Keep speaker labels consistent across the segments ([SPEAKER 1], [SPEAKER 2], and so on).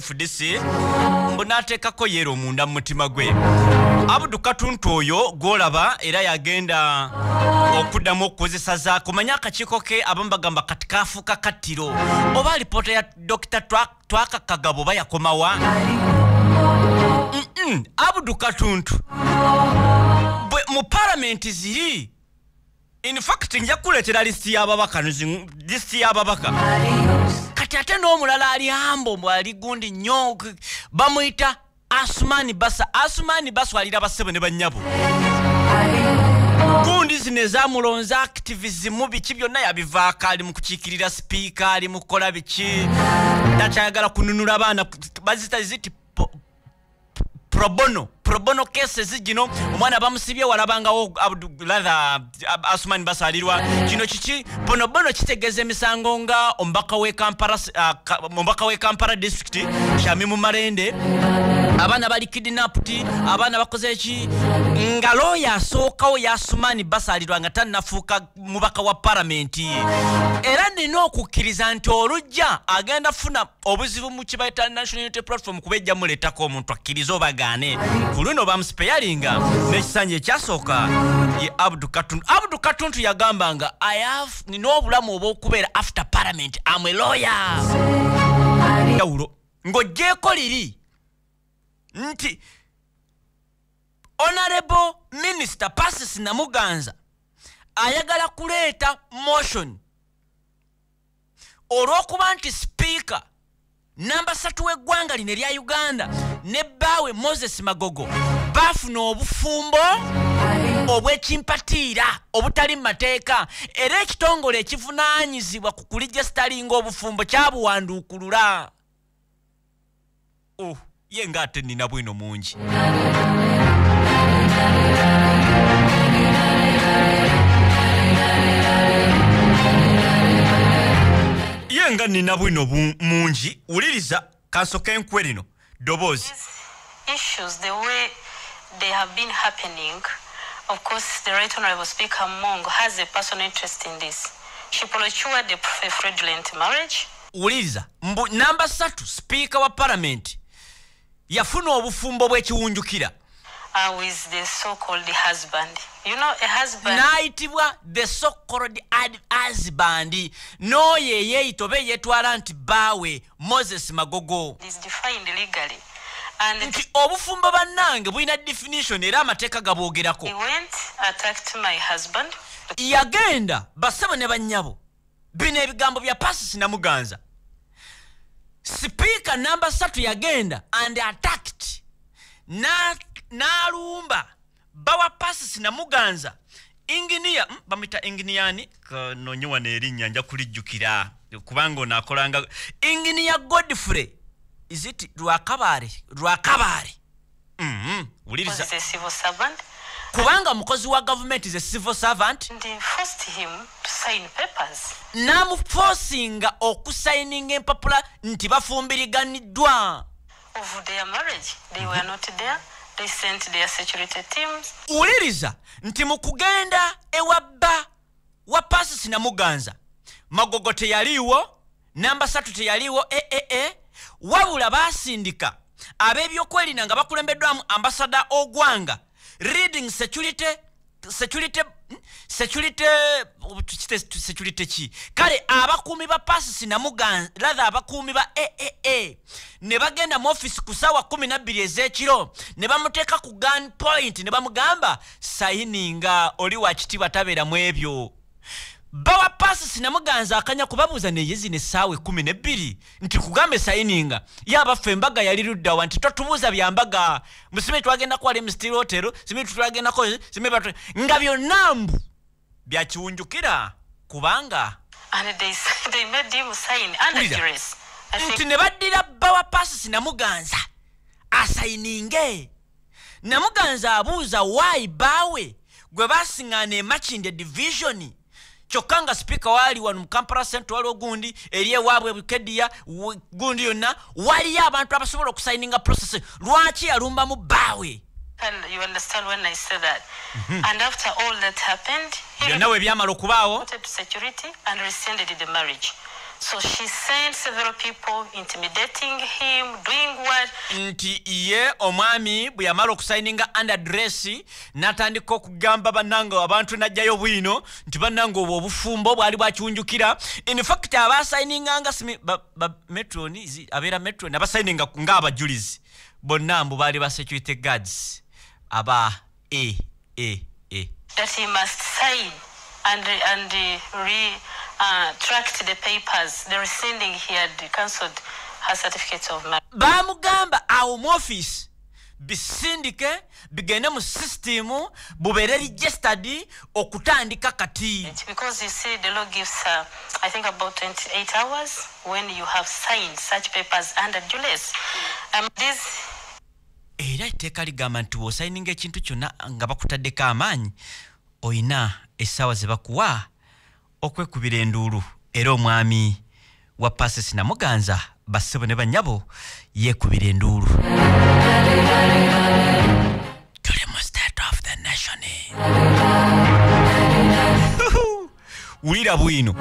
[SPEAKER 1] fdc mbu n'ateekako yeero omunda mu mutima gwe. Abudu katuntu oyo gwolaba era yagenda okuddamu okukozesa za kumanya akakiiko ke abamu bagamba kati kafuuka kattiro. Oba alipoota ya dokita twaka kagabo oba yakomawa? Abudu katuntu. Bwe mu palamenti ziri infact nja kukuleetera lisiti y'ababaka lisiti y'ababaka kati ate n'omulala ali ambo bwali gundi nnyo bamuyita asumani basa asumani basa alira bassebo ne bannyabo gundi zino ezamulonza activism biki byonna yabivaako ali mu kukiikirira sipiika ali mu kukola biki? Takyayagala kununula baana bazita ziti probono probono cases gino omwana bamusibye walabangawo abdulatha asuman basalirwa. Kino kiki? Bonobono kitegeeza emisango nga omubaka w'e Kampala ah, ka- omubaka w'e kampala district kyami mu malende abaana bali kidnapped abaana bakoze eki nga looya asookawo yasumani basalirwa nga tannafuuka mubaka wa palamenti era nina okukkiriza nti olujja agenda funa obuzibu mu kibayita national unity platform kuba ejja muleetako omuntu akkirize obagaane ku luno bamusipeyalinga n'ekisanja ekyasooka ye abudu katuntu abudu katuntu yagamba nga "I have- nina obulamu obw'okubeera after parliament. Amwe lawyer. Yawulo ng'ogjeeko liri nti honorable minister pasis namuganza ayagala kuleeta motion olw'okuba nti sipiika namba satu w'eggwanga lino erya uganda ne bbaawe moses magogo baafuna obufumbo obw'ekimpatiira obutali mu mateeka era ekitongole ekivunaanyizibwa ku kulijesitalinga obufumbo kyabuwanduukulula. Oh, ye ng'ate nina bwino mungi nga nina bwino mungi wuliriza kansoka enkwe lino ddoboozi
[SPEAKER 2] issues, the way they have been happening, of course, the Right Honorable Speaker Mongo has a personal interest in this. She procured a fraudulent marriage.
[SPEAKER 1] wuliriza mbu namba satu sipiika wa palamenti yafuna obufumbo bw'ekiwunjukira n'ayitibwa the so-called ad- husband n'oyo eyeeyita oba eyeetwala nti bbaawe moses magogo.
[SPEAKER 2] Is defined legally. And
[SPEAKER 1] nti obufumbo bannange bulina definition era amateeka gabwogerako
[SPEAKER 2] husband.
[SPEAKER 1] yagenda bassebo ne bannyabo bino ebigambo bya pasisi namuganza. Sipiika namba satu yagenda and attacked. Na- n'alumba bawa pasisi namuganza inginiya mm, bamwita inginiyaani kanonye wano erinnya nja kulijjukira kubanga onaakolanga inginiya godfrey isit lwakabaale lwakabaale Mhm, wuliriza
[SPEAKER 2] Was a civil servant.
[SPEAKER 1] kubanga mukozi wa gavumenti ze civil servant
[SPEAKER 2] And they forced him to sign papers.
[SPEAKER 1] n'amufoosinga okusayininga empapula nti bafumbiriganiddwa
[SPEAKER 2] Of their marriage. They were not there. They sent their security teams.
[SPEAKER 1] wuliriza nti mu kugenda ewa bba wa pasisi namuganza magogo teyaliiwo namba satu teyaliiwo ee wabula baasindika ab'ebyokwerinda nga bakulembeddwamu ambasada ogwanga reading security security kite- security ki? Kale abakuumi ba pasisi namuganza ratha abakuumi ba aaa ne bagenda mu offisi ku saawa 12 ez'ekiro ne bamuteeka ku gun point ne bamugamba sayininga oli wakitiibwa tabeera mu ebyo. Bawa pasisi namuganza akanya kubabuuza naye zino essaawa ekumi nebbiri nti kugambe sayininga ye abaffe embaga yali luddawa nti totubuuza byambaga musime twagendako wali mustiri hotel sime twagendako nga byonna mbu byakiwunjukira kubanga nti ne baddira bawa pasisi namuganza asayininge. Namuganza abuuza waayi baawe gwe basiŋŋaana emakinde division. Kyokka nga sipiika waali wano mu kampala centre waliwo gundi eri ewaabwe bukediya w- gundi yonna waliyo abantu abasobola okusayininga process. Lwaki yalumbamu bbaawe
[SPEAKER 2] and you understand when I say that. And after all that happened, he
[SPEAKER 1] byamala okubaawo
[SPEAKER 2] reported to security and rescinded the marriage. So she sent several people intimidating him, doing what?
[SPEAKER 1] nti ye omwami bwe yamala okusayininga underdress n'atandika okugamba bannange abantu najjayo bwino nti bannange obwo obufumbo bwali bwakiwunjukira infact abasayininganga simi- ba- ba- metron zi- abeera metron abasayininga ngaabajulizi bonna mbu baali ba security guards aba e e e
[SPEAKER 2] That he must sign and, and uh, re, uh, the papers, the rescinding he had cancelled her certificate of marriage.
[SPEAKER 1] bamugamba awo mu office bisindike bigende mu sisitimu bubeere registered okutandika kati
[SPEAKER 2] Because you see, the law gives, uh, I think, about 28 hours when you have signed such papers under duress. Um, this
[SPEAKER 1] era etteeka ligamba nti bw'osayininga ekintu kyonna nga bakutaddeko amaanyi olina essaawa ze bakuwa okwekubira enduulu era omwami wa pasesi namuganza bassebo ne bannyabo yeekubira enduulu. Wulira bwino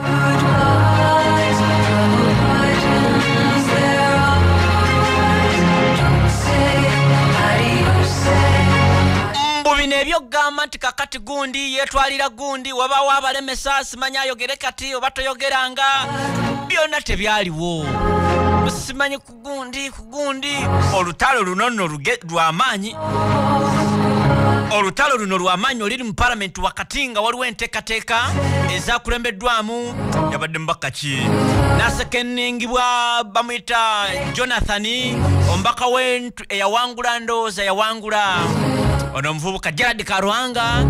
[SPEAKER 1] kakati gundi yeetwalira gundi wabaawo abalemesa simanyi ayogere kati oba toyogeranga. Byonna tebyaliwo. Simanyi ku gundi ku gundi. Olutalo luno nno lw'amaanyi olutalo luno lw'amaanyi oliri mu palamenti wakati nga waliwo enteekateeka ezakulembeddwamu yabadde mubaka ki? Nasekeningibwa bamuyita jonathani omubaka we eyawangula ndowooza yawangula ono omuvubuka gerard karwanga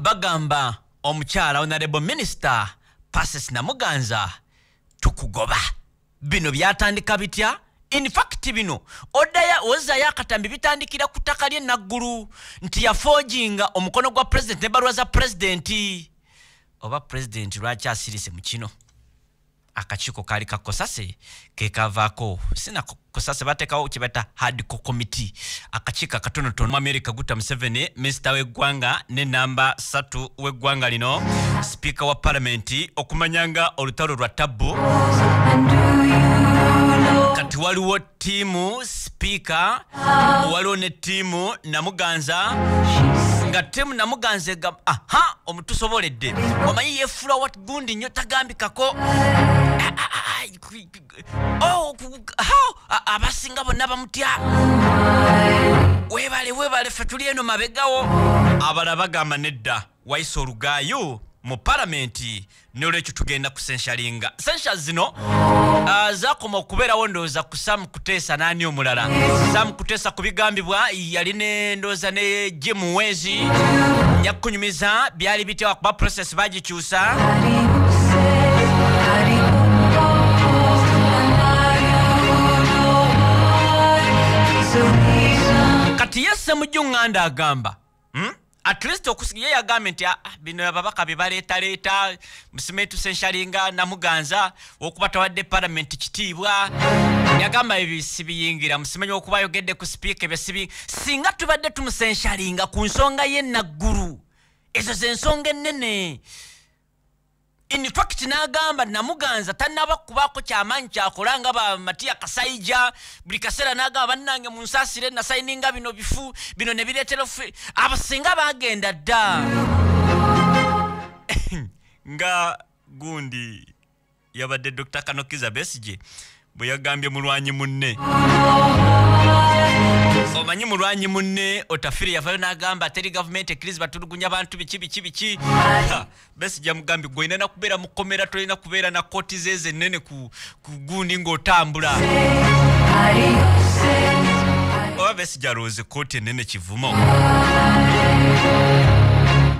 [SPEAKER 1] bagamba omukyala honorable minister pases namuganza tukugoba. Bino byatandika bitya? Infact bino odaya ozayo akatambi bitandikira ku ttaka lye naggulu nti yafoojinga omukono gwa pulezidenti nebaluwa za pulezidenti oba pulezidenti lwaki asirise mu kino akakiiko kaali kakosase kekavaako sina ko- kosase bateekawo kyebaita hardco committee. Akakiiko akatonotono america gutta museveni minisita w'eggwanga ne namba 3 w'eggwanga lino. Sipiika wa palamenti okumanyanga olutalo lwa tabbu kati waliwo ttiimu sipiika waliwo ne ttiimu namuganza nga ttiimu namuganza egamba aha omutusoboledde omanyi yeefula wat gundi nnyo tagambikako? Abasinga bonna bamutya. Weebale weebale ffe tuli eno mabegawo abalala bagamba nedda wayisa olugaayo mu palamenti nolwekyo tugenda kusenshalinga sensha zino ah, zakoma okubeerawo ndowooza ku sam kuteesa n'ani omulala. Sam kuteesa ku bigambibwa yali ne ndowooza ne jim wezi nyakunyumiza byali bitya kuba process bagikyusa? Kati ye ssemujjuŋŋanda agamba? At least okusiga ye yagambye nti "Ah, ah, bino ababaka bye baleetaleeta musimetu senshalinga namuganza okuba tawadde palamenti kitiibwa. Yagamba ebyo sibiyingira musimanyi okuba ayogedde ku sipiika ebyo sibi singa tubadde tumusenshalinga ku nsonga ye naggulu ezo ze nsonga ennene infact n'agamba namuganza tannaba kubaako kyamaanyi kyakola nga bamatiya kasayija buli kaseera n'agamba bannange munsaasire nasayininga bino bifu bino ne bireetera ffe abasinga bagenda dda. Nga gundi yabadde dr. Kanokiza besige bwe yagambye mulwanyi munne omanyi mulwanyi munne otafire yavayo n'agamba teri gavumenti ekkiriza batulugunya bantu biki biki biki. Ha, besige mugambye gwe olina nakubeera mu kkomera tolina kubeera na kooti zeeze ennene ku, gundi ng'otambula. Oba besige alowooza kooti ennene kivumo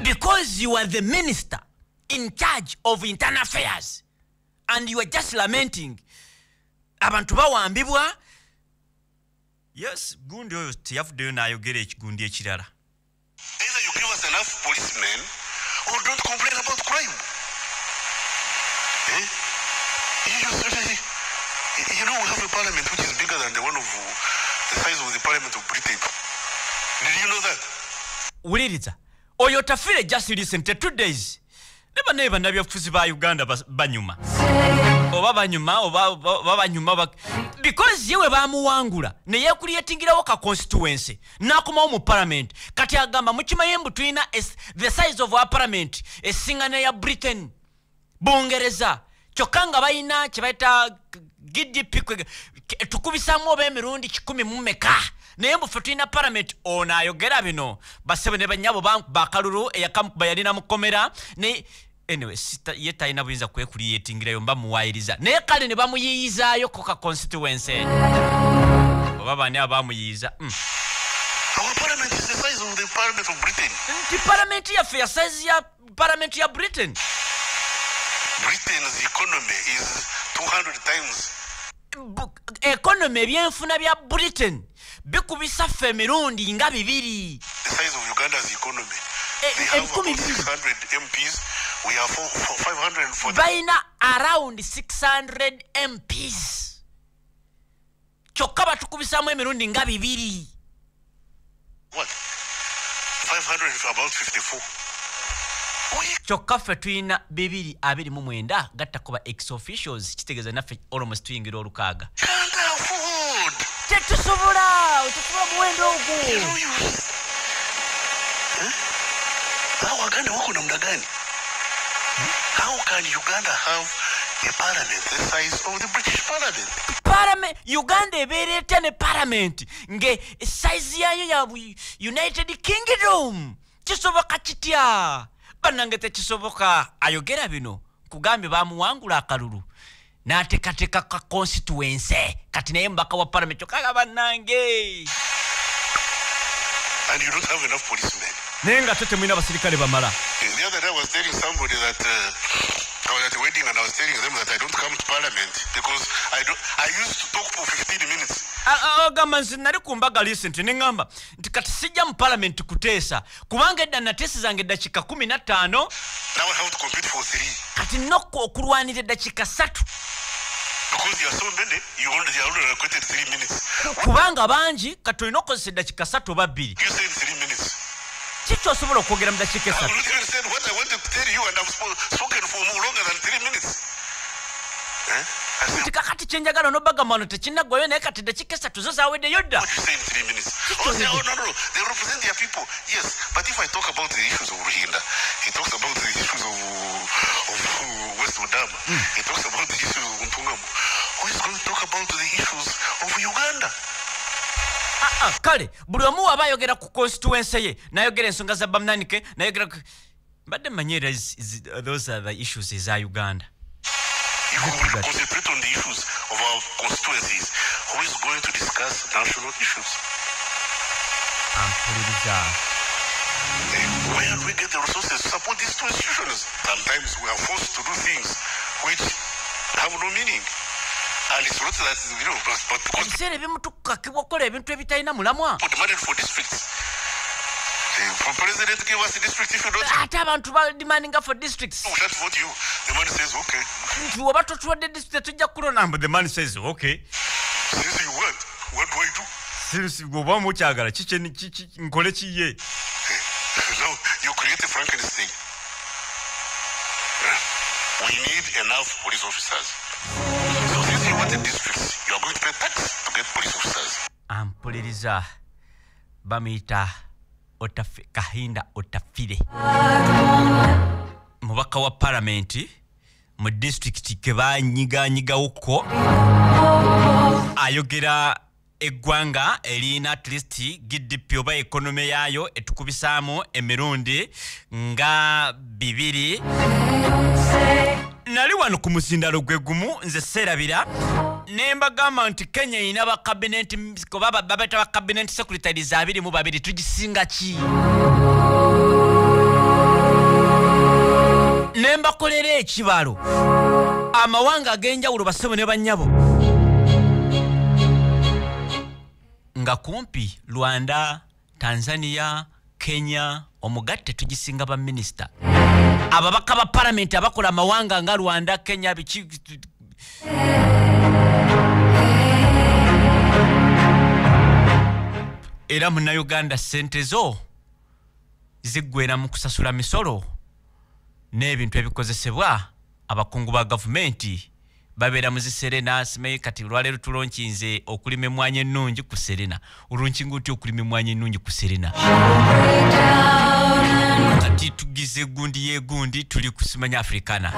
[SPEAKER 1] because you are the minister in charge of internal affairs and you are just lamenting abantu bawambibwa yes gundi oyo teyavuddeyo n'ayogera ekigundi ekirala
[SPEAKER 3] Either you give us enough policemen or don't complain about crime. Eh? You, you, you know, we have a parliament which is bigger than the one of the size of the parliament of Britain. Did you know that?
[SPEAKER 1] wuliriza oyo tafire just listen te two days ne banaye bannabyabufuzi ba uganda banyuma oba banyuma oba banyuma because ye we bamuwangula neyekulyetingirawo ka constituency nakomawo mu parliament. Kati agamba mukimanyi mbu tulina the size of our parliament esiŋŋana ya britain bungereza. Kyokka nga balina kyebayita gdp kwe- ke- tukubisamu oba emirundi kikumi mu meka naye mbufe tulina palamenti ono ayogera bino. Basebe ne banyabo ba- bakalulu eyakamukuba yalina mukomera anyway sita- ye talina buyinza kwekuliyetingirayo mba muwayiriza naye kale ne bamuyiyizaayo ko ka constituency oba bani abamuyiyiza mm.
[SPEAKER 3] Our parliament is the size of the parliament of Britain.
[SPEAKER 1] nti palamenti yaffe ya saizi ya palamenti ya britain
[SPEAKER 3] Britain's economy is 200 times.
[SPEAKER 1] Bu- economy ebyenfuna bya britain bikubisa ffe emirundi nga bibiri
[SPEAKER 3] The size of Uganda's economy.
[SPEAKER 1] Eh,
[SPEAKER 3] They
[SPEAKER 1] eh,
[SPEAKER 3] have
[SPEAKER 1] kumi
[SPEAKER 3] about
[SPEAKER 1] bibiri.
[SPEAKER 3] 600 MPs. We have four, four, 540.
[SPEAKER 1] balina around 600 mps kyokka batukubisamu emirundi nga bibiri
[SPEAKER 3] What? 500 is about 54. We
[SPEAKER 1] kyokka ffe tulina 229 gattakuba ex officials kitegeeza naffe almost tuyingira olukaaga tetusobola tetusobola muwendo ogwo
[SPEAKER 3] Uganda wako namna gani? How can Uganda have a parliament the size of the British parliament?
[SPEAKER 1] Parliament- uganda ebeera etya ne palamenti nge saizi yayo ya united kingdom. Kisoboka kitya? Bannange tekisoboka. Ayogera bino kugambye bamuwangula akalulu. N'ateekateeka ka constituency. Kati naye mubaka wa palamenti okaga bannange.
[SPEAKER 3] And you don't have enough policemen.
[SPEAKER 1] naye nga te temulina basirikale bamala
[SPEAKER 3] The other day I was telling somebody that uh, I was at a wedding and I was telling them that I don't come to parliament because I, don't, I used to talk for 15 minutes.
[SPEAKER 1] Ah, ah, oh, agamba nze nali ku mbaga lisenti neŋŋamba nti kati sijja mu palamenti kuteesa. Kubanga edda nateesezanga eddakiika 15 kati nokko okulwanira eddakiika
[SPEAKER 3] 3
[SPEAKER 1] kubanga bangi kati olina okukozesa eddakiika 3 oba 2 iki okwogera
[SPEAKER 3] ubura kugira ngo
[SPEAKER 1] udashyike saa tikakati chenjagalo nobagamanute chinagoyo naye kati
[SPEAKER 3] dakikesa tuzo zawe deyoda But if I talk about the issues of he talks about the issues of, of West mm. he talks about the issues of Mpungamu. Who is going to talk about the issues of Uganda?
[SPEAKER 1] Ah, ah, kale buli omu waba ayogera ku constituency ye nayogera ensonga za bamunanike nayogera mbadde manyera those are the issues eza uganda
[SPEAKER 3] concentrate on the issues of our constituencies, who is going to discuss national issues?
[SPEAKER 1] ampuliriza
[SPEAKER 3] Eh, Where do we get the resources to support these two institutions? Sometimes we are forced to do things which have no meaning.
[SPEAKER 1] Ebiseera ebimu tukakibwa okukola ebintu ebitalina mulamwa
[SPEAKER 3] for president gave us district. If you don't,
[SPEAKER 1] ate abantu bademandinga for districts
[SPEAKER 3] we shan't vote you. The man says, okay,
[SPEAKER 1] nti oba totuwadde district tujja kulona mbu the man says okay
[SPEAKER 3] since you want, what do I do?
[SPEAKER 1] Since oba mukyagala nkole kiye
[SPEAKER 3] now you create a Frankenstein. Eh, We need enough police officers.
[SPEAKER 1] Ampuliriza bamuyita kahinda otafire. Mubaka wa palamenti mu disitulikiti ke banyiganyigawoko ayogera eggwanga erina at least gdp oba ekonome yaayo etukubisaamu emirundi nga bibiri nali wano ku musindalo gwe gumu nze seerabira ne mbagamba nti kenya erina bakabinet oba ba- babaita bakabinet secretaries abiri mu babiri tugisinga ki? Ne mbakolera ekibalo. Amawanga ag'enjawulo basebo ne bannyabo nga kumpi rwanda tanzania kenya omugatte tugisinga baminisita ababaka ba palamenti abakola amawanga nga rwanda kenya biki era munnayuganda sente zo ziggwera mu kusasula misolo n'ebintu ebikozesebwa abakungu ba gavumenti babeera mu ziserena simanyi kati olwaleero tulonkinze okulima emwanya ennungi ku serena. Olwonkinga otya okulima emwanya ennungi ku serena? Kati tugize egundi yegundi tuli kusimanya africana.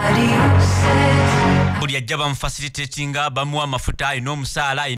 [SPEAKER 1] Buli ajja bamufacilitatinga bamuwa amafuta alina omusaala